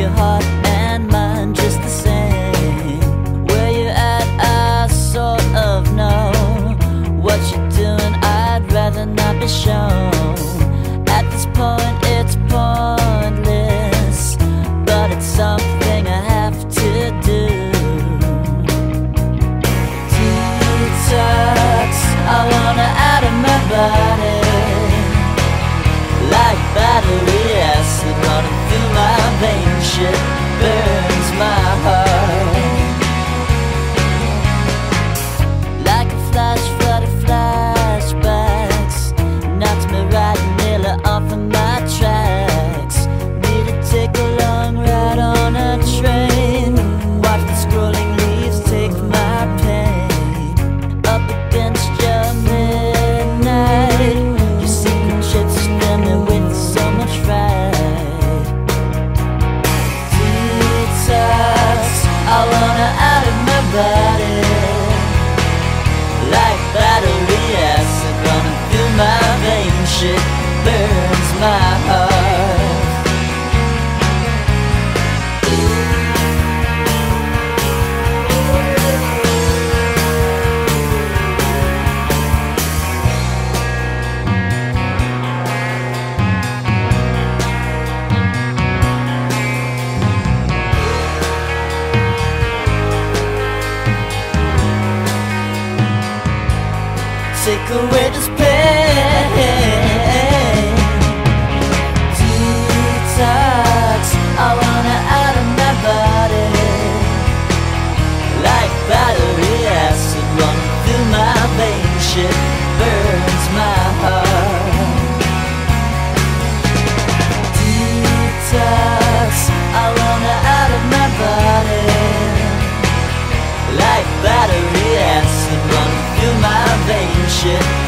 your heart and mine just the same. Where you at, I sort of know what you're doing. I'd rather not be shown. At this point, it's pointless, but it's something I have to do. Detox, I wanna out of my body. Shit burns my heart. Take away this 谢。